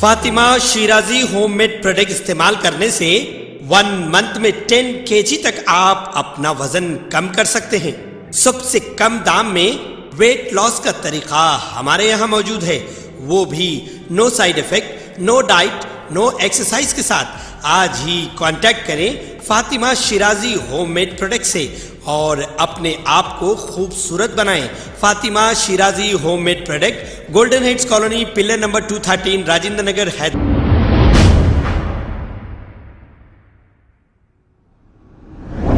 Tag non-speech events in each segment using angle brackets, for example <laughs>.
Fatima Shirazi homemade product इस्तेमाल करने से वन मंथ में टेन के तक आप अपना वज़न कम कर सकते हैं। सबसे कम दाम में वेट लॉस का तरीका हमारे यहाँ मौजूद है। वो भी no side effect no diet no exercise के साथ। आज ही कांटेक्ट करें फातिमा शिराजी होममेड प्रोडक्ट से और अपने आप को खूबसूरत बनाएँ। Fatima Shirazi homemade product golden heads colony pillar number 213 Rajendra Nagar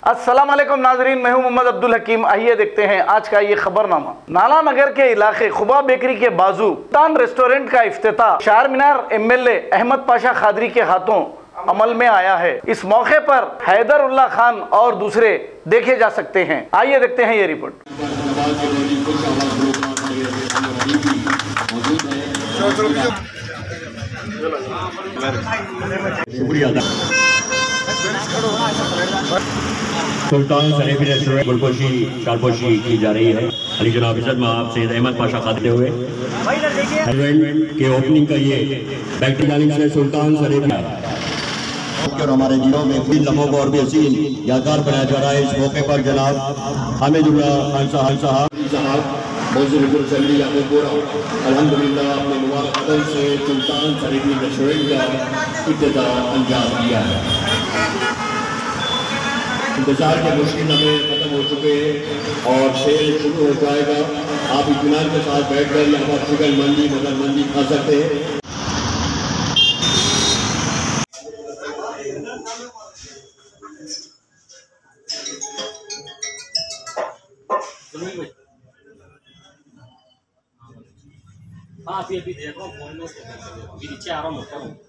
अस्सलाम वालेकुम नाजरीन, मैं हूँ मोहम्मद अब्दुल हकीम। आइए देखते हैं आज का ये खबरनामा। नाला नगर के इलाके खुबा बेकरी के बाजू, तान रेस्टोरेंट का इफ्तिताह चार मीनार एमएलए अहमद पाशा खादरी के हाथों अमल में आया है। इस मौके पर हैदर उल्ला खान और दूसरे देखे जा सकते हैं। आइए देखते हैं ये रिपोर्ट। सुल्तान सरेफी रेस्टोरेंट गुलपोशी शालपोशी की जा रही है। अली जनाब इज़्ज़त में आप सैद अहमद पाशा खाते हुए। रेस्टोरेंट के ओपनिंग का ये बैक टू जानिब से और हमारे दिलों में भी लम्हों को और भी हसीन यादगार बनाया जा रहा है इस मौके पर जनाब हामिदुल्ला खान साहब साहब। सुल्तान का अंजाम दिया है। इंतज़ार के मुश्किल हमें ख़त्म हो चुके हैं और सेल शुरू हो जाएगा। आप इतमान के साथ बैठ कर यहाँ पर चिकन मंदी मटन मंदी खा सकते हैं। हाँ अभी अभी देख रहा हूँ। फ़ोन में नीचे आ रहा हूँ ऊपर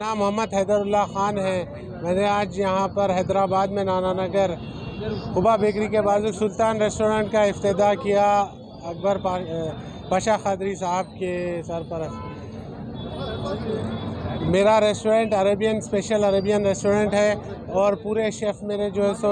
नाम मोहम्मद हैदरुल्लाह ख़ान है। मैंने आज यहाँ पर हैदराबाद में नाना नगर, खुबा बेकरी के बाजू सुल्तान रेस्टोरेंट का अफ्ताह किया, अकबर पाशा खादरी साहब के सरपरस्त मेरा restaurant Arabian, special Arabian restaurant है और पूरे शेफ़ मेरे जो है सो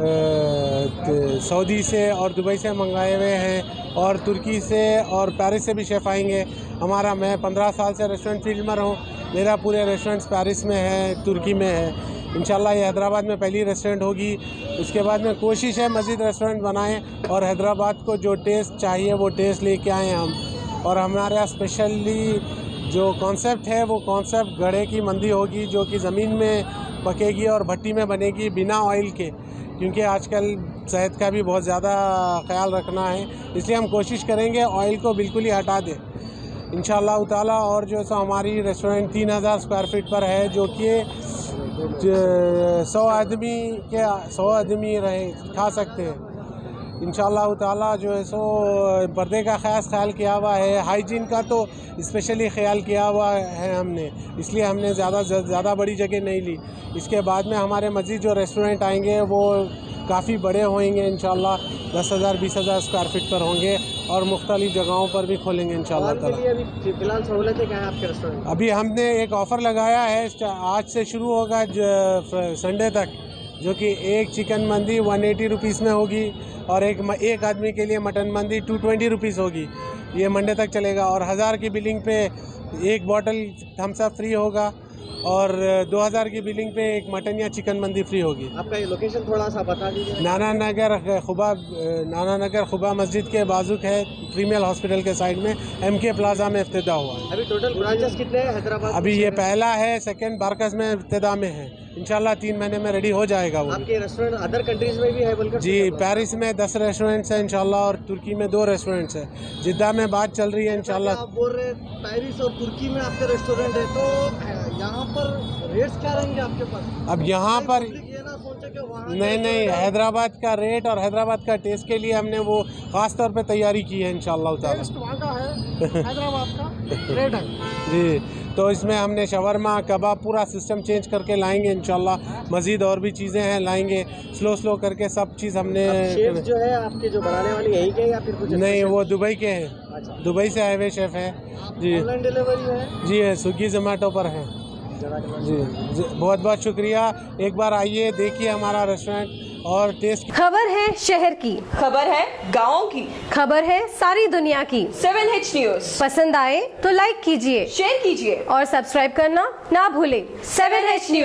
सऊदी से और दुबई से मंगाए हुए हैं और तुर्की से और पेरिस से भी शेफ़ आएँगे। हमारा, मैं पंद्रह साल से रेस्टोरेंट फ़ील्ड में रहूँ, मेरा पूरे रेस्टोरेंट्स पेरिस में है, तुर्की में है। इंशाल्लाह ये हैदराबाद में पहली रेस्टोरेंट होगी। उसके बाद में कोशिश है मज़ीद रेस्टोरेंट बनाएँ और हैदराबाद को जो टेस्ट चाहिए वो टेस्ट लेके आएँ हम। और हमारे स्पेशली जो कॉन्सेप्ट है, वो कॉन्सेप्ट गढ़े की मंदी होगी, जो कि ज़मीन में पकेगी और भट्टी में बनेगी बिना ऑयल के। क्योंकि आजकल सेहत का भी बहुत ज़्यादा ख्याल रखना है। इसलिए हम कोशिश करेंगे ऑयल को बिल्कुल ही हटा दें। इन ताला और जो सो हमारी रेस्टोरेंट तीन हज़ार स्क्वायर फीट पर है, जो कि सौ आदमी के, सौ आदमी रहे, खा सकते हैं। इन ताला जो है सो पर्दे का ख़ास ख्याल किया हुआ है हाइजीन का तो स्पेशली ख्याल किया हुआ है हमने इसलिए हमने ज़्यादा ज़्यादा बड़ी जगह नहीं ली। इसके बाद में हमारे मज़ीद जो रेस्टोरेंट आएँगे वो काफ़ी बड़े होंगे इन दस हज़ार बीस हज़ार स्क्वायर फीट पर होंगे और मुख्तलिफ़ जगहों पर भी खोलेंगे इन फ़िलहाल सहूलतें क्या है आपके रेस्टोरेंट अभी हमने एक ऑफ़र लगाया है आज से शुरू होगा संडे तक। जो कि एक चिकन मंदी वन एटी रुपीज़ में होगी और एक एक आदमी के लिए मटन मंदी टू ट्वेंटी रुपीज़ होगी। ये मंडे तक चलेगा और हज़ार की बिलिंग पे एक बॉटल थम्सअप फ्री होगा और 2000 की बिलिंग पे एक मटन या चिकन मंदी फ्री होगी। आपका ये लोकेशन थोड़ा सा बता दीजिए। नाना नगर खुबा नाना नगर खुबा मस्जिद के बाजुक है प्रीमियल हॉस्पिटल के साइड में एम के प्लाजा में इफ्तः हुआ है। अभी टोटल ब्रांचेस कितने हैं हैदराबाद अभी ये पहला है सेकंड बारकस में इब्तदा में है। इंशाल्लाह तीन महीने में रेडी हो जाएगा वो आपके रेस्टोरेंट अदर कंट्रीज़ में भी है बोलकर? जी पेरिस में दस रेस्टोरेंट्स हैं इंशाल्लाह और तुर्की में दो रेस्टोरेंट्स हैं। जिद्दा में बात चल रही है इंशाल्लाह। आप बोल रहे हैं पेरिस और तुर्की में आपके रेस्टोरेंट है तो यहाँ पर रेट्स क्या रहेंगे आपके पास? अब यहाँ पर नहीं नहीं हैदराबाद का रेट और हैदराबाद का टेस्ट के लिए हमने वो ख़ास तौर पे तैयारी की है इन टेस्ट वहाँ का है हैदराबाद का रेड है। <laughs> जी। तो इसमें हमने शवरमा कबाब पूरा सिस्टम चेंज करके लाएँगे इनशाला मज़ीद और भी चीज़ें हैं लाएँगे। स्लो स्लो करके सब चीज़ हमने जो है आपके जो बनाने वाली यही के या फिर कुछ नहीं वो दुबई के हैं। अच्छा। दुबई से आए हुए शेफ़ हैं। जी। डिलीवरी है? जी है स्विगी जोमेटो पर हैं। जी जी बहुत बहुत शुक्रिया। एक बार आइए देखिए हमारा रेस्टोरेंट और टेस्ट खबर है शहर की। खबर है गाँव की। खबर है सारी दुनिया की। सेवन एच न्यूज़ पसंद आए तो लाइक कीजिए शेयर कीजिए। और सब्सक्राइब करना ना भूले। Seven H news